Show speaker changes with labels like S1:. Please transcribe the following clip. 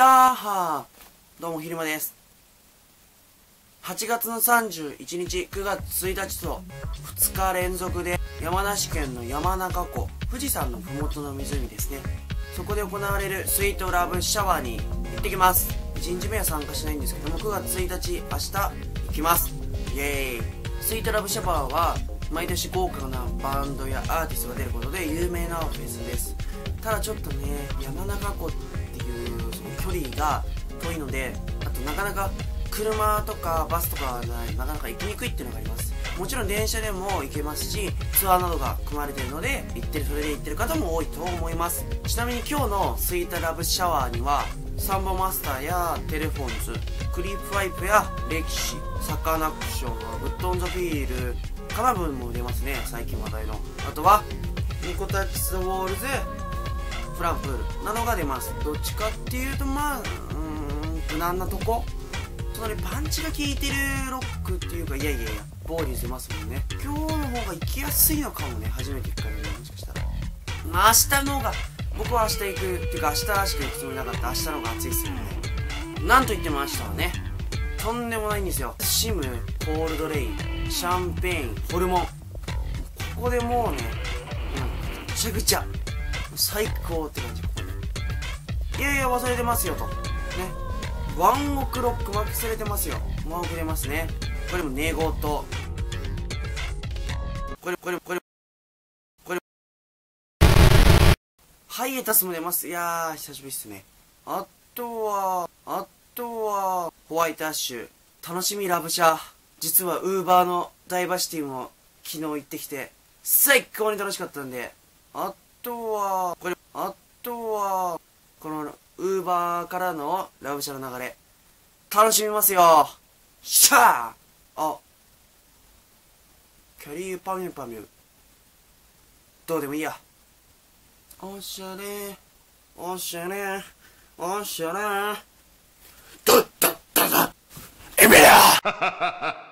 S1: やーはー。どうもひるまです。8月の31日9月1日と2日連続で山梨県の山中湖富士山の麓の湖ですね。そこで行われるスイートラブシャワーに行ってきます。1日目は参加しないんですけども9月1日明日行きます。イエーイ。スイートラブシャワーは毎年豪華なバンドやアーティストが出ることで有名なフェスです。ただちょっとね山中湖っていうその距離が遠いのであとなかなか車とかバスとかなかなか行きにくいっていうのがあります。もちろん電車でも行けますしツアーなどが組まれているので行ってるそれで行ってる方も多いと思います。ちなみに今日のスイートラブシャワーにはサンボマスターやテレフォンズクリープハイプやレキシサカナクション GOOD ON THE REEL KANA-BOON も出ますね最近話題の。あとはニコタッチスウォールズフランプール。などが出ますどっちかっていうとまあうーん無難なとこ。そのねパンチが効いてるロックっていうかいやいやいやボーリー出ますもんね。今日の方が行きやすいのかもね初めて行くからねもしかしたら。まあ明日の方が僕は明日行くっていうか明日らしか行くつもりなかった。明日の方が暑いっすよね。なんと言っても明日はねとんでもないんですよ。シムコールドレインシャンペーンホルモン。ここでもうね、うん、ぐちゃぐちゃ最高って感じ。ここでいやいや忘れてますよと。ね。ワンオクロック忘れてますよ。ワンオク出ますね。これも寝言これこれこれこれハイエタスも出ます。いやー久しぶりっすね。あとはあとはホワイトアッシュ。楽しみラブシャ実はウーバーのダイバーシティも昨日行ってきて最高に楽しかったんで。あとはこれあとはこのウーバーからのラブシャの流れ。楽しみますよ。しゃー！あ。キャリーパミュパミュ。どうでもいいや。おしゃれ。おしゃれ。おしゃれ。ドッドッドッドッエメラ。